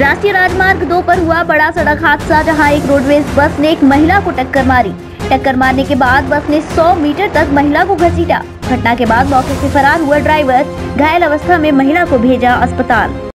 राष्ट्रीय राजमार्ग दो पर हुआ बड़ा सड़क हादसा, जहाँ एक रोडवेज़ बस ने एक महिला को टक्कर मारी। टक्कर मारने के बाद बस ने 100 मीटर तक महिला को घसीटा। घटना के बाद मौके से फरार हुआ ड्राइवर। घायल अवस्था में महिला को भेजा अस्पताल।